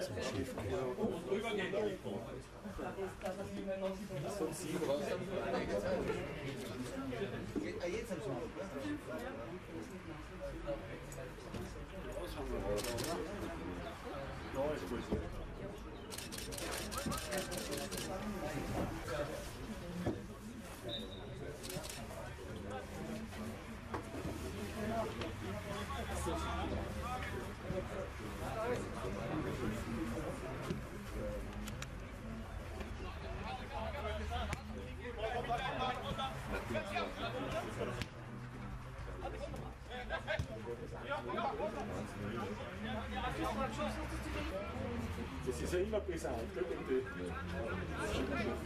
zum Schiff gehen. Jetzt am Sonntag, Ja, ist gut. Das ist ja immer brisant, gell, wenn die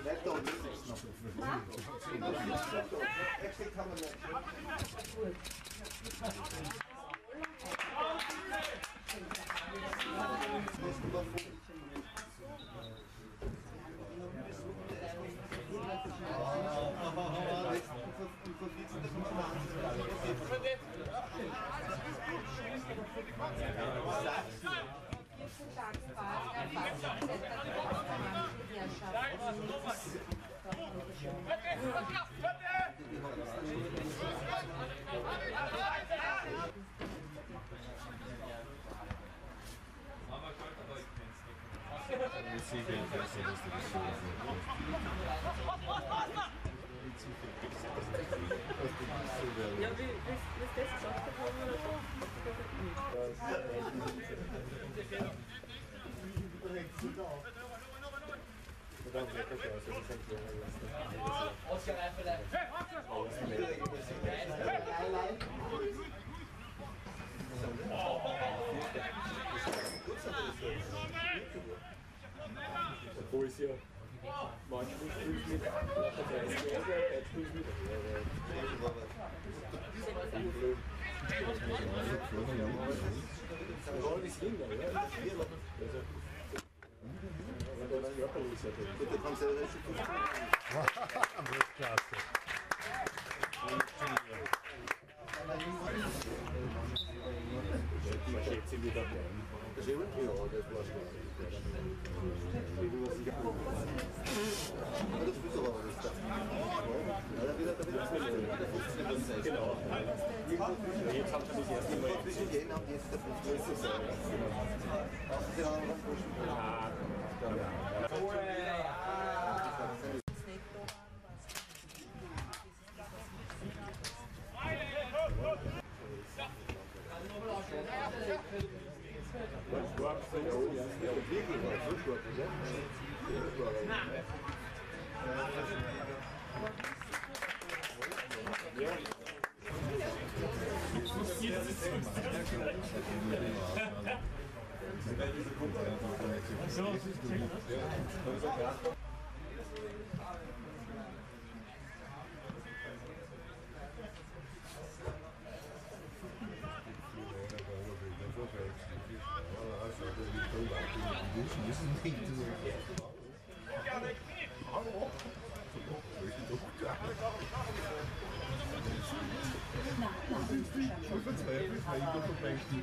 Netto, Ja, wie, bis Oh, geschafft hat, haben wir das Oscar Eiffeler. Obwohl es ja manchmal spielt mit nach der 30 Jahre, jetzt spielt mit. Ja, das ging ja, ja. Also, das körperlich ist ja gut. Bitte kannst du ja richtig gut Weltklasse. Man schätzt sie wieder bleiben. Das ist immer ja, das war schon. Ja, das ist aber nicht da. Ja, da wieder, da wieder zwischen. Genau. Jetzt haben sie das erste Mal. Jetzt der 15. Ach, die anderen Burschen. Ja, Verzweifelt, weil ich doch vergleiche.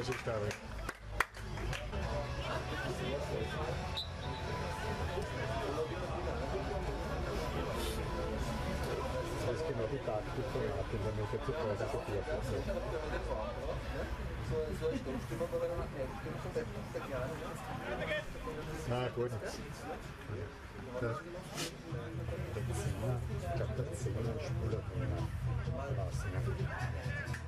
resultado. Esse que meu tático foi rapidamente eficaz essa aqui, a Ah, coisa. Katatsinha, Katatsinha, Spura, Vassinha.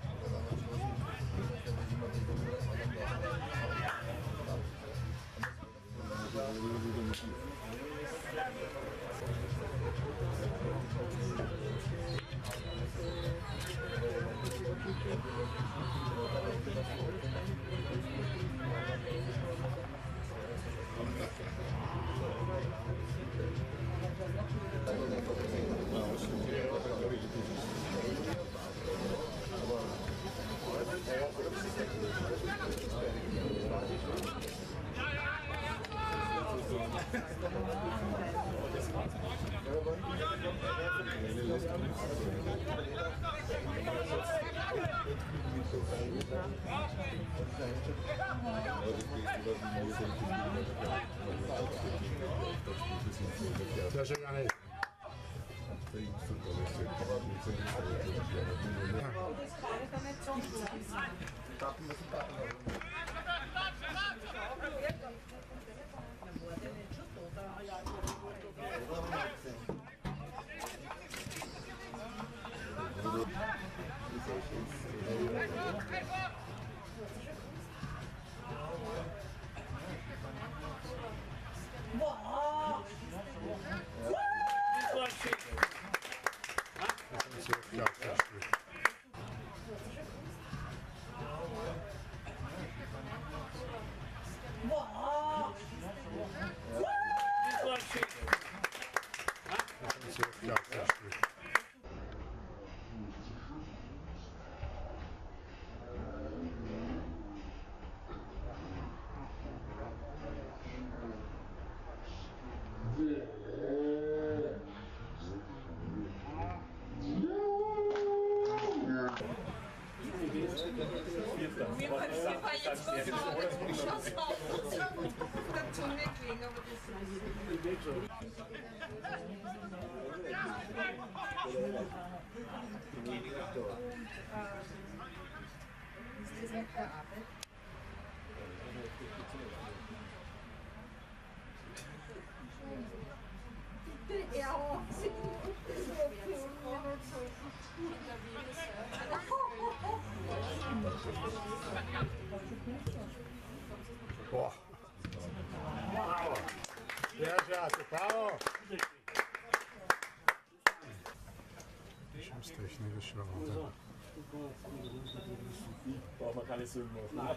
Bien joué, Garnet. Thank you. Mir war jetzt was auf, ich schoss auf das ist das nicht Arbeit? Ja, bravo. Schusstechnik ist schon Wahnsinn. Brauchen wir keine Sünden machen.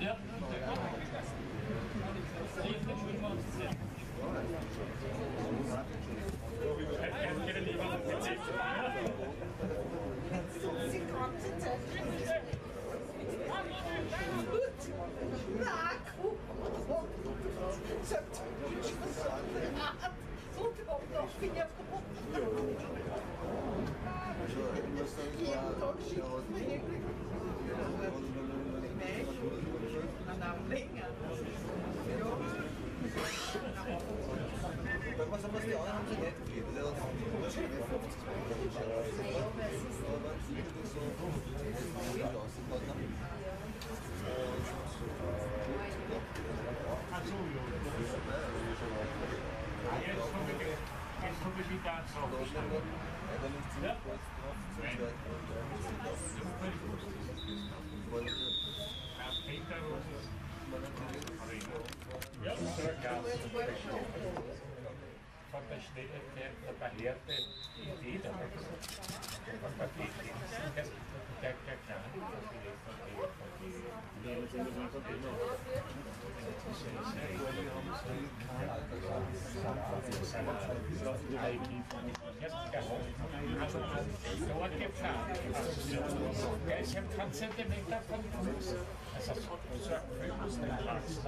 Yep. Jetzt gucke ich die Daten auf. Ja? Ja, Sir, Gas. War die Idee? Der, der, der Kleine, dort geplant. Der ist ja kein Zentimeter von Fuß. Also so so ein Fuß den Platz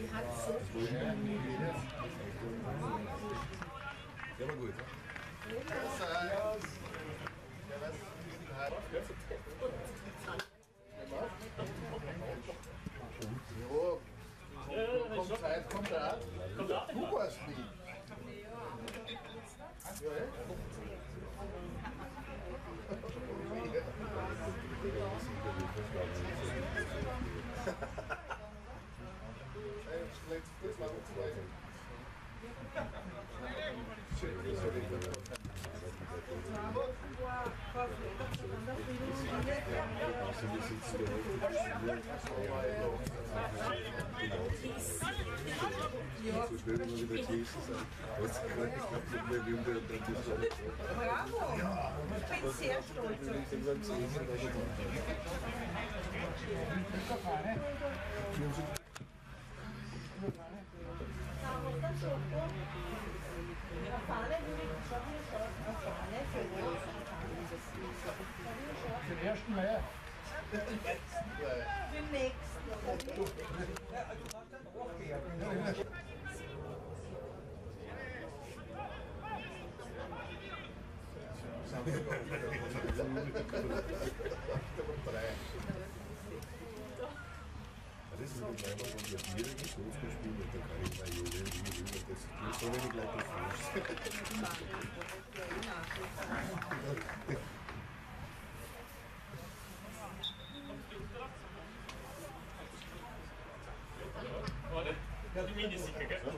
you had surgery. So schnell wir wieder Kirche sind. Was ich glaube, ich glaube, wir haben da das Bravo! Ich bin sehr stolz auf dich. den ersten Mai. Für nächsten. Adesso il problema con gli attivi che sono scospini per carina io le rivivo per si sono in gletto forse. Olha, que mini-cica, cara.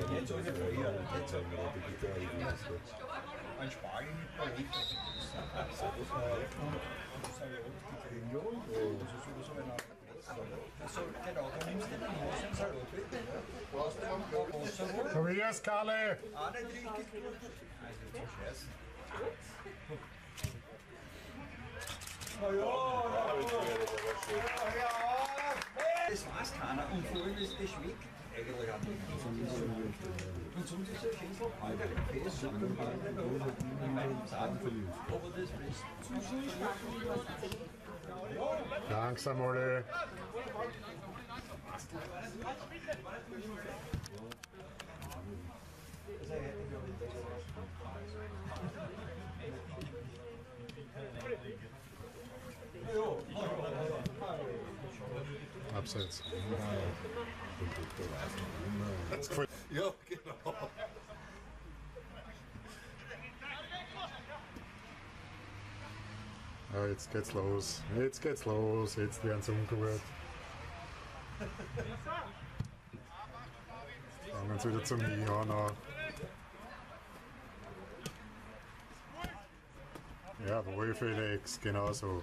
Du nicht so wie früher. Jetzt sagen wir, die bitte auch immer so. Ein Spargel mit Palette. Das ist eine Region, das ist sowieso eine also, genau, du nimmst den Hose und Salat weg. Wasser Tobias, Kalle! auch nicht richtig gut. Also zum Scheißen. Das weiß keiner und vor allem ist das schmeckt eigentlich nicht. Und sonst ist der Schädel halb fest und dann kann man in meinem Sack. It gets the It gets That's crazy. Yo, get off. the jetzt geht's los. Jetzt geht's los. Jetzt werden sie umgerührt. Wieder zum Jawohl, Felix, genau so.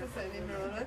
Kısa önemli olarak.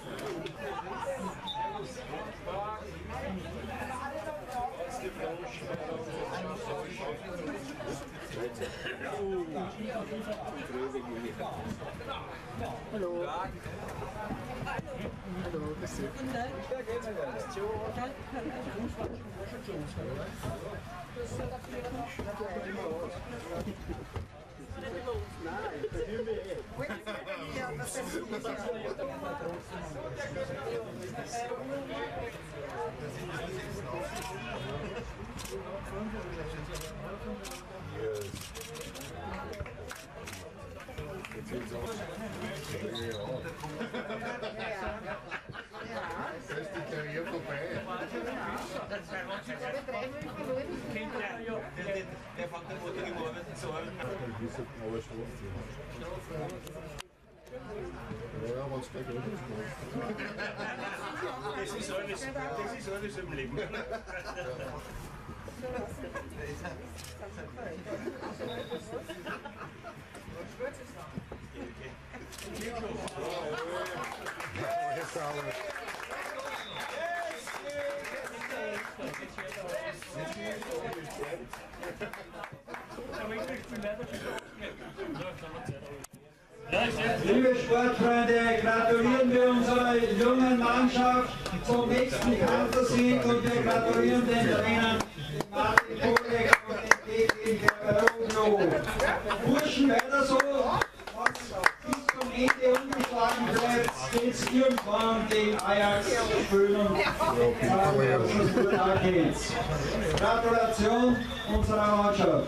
Hallo. Hallo, grüß dich. Guten Tag. Nein, Da ist die Karriere vorbei. Wie so blaue Straße. Ja, ja, wenn es gleich ist. Das ist alles, das ist alles im Leben. Liebe Sportfreunde, gratulieren wir unserer jungen Mannschaft zum nächsten Kantersieg und wir gratulieren den Trainern Burschen, weiter so. Bis zum Ende ungeschlagen bleibt, geht's irgendwann gegen Ajax spielen und Gratulation unserer Mannschaft.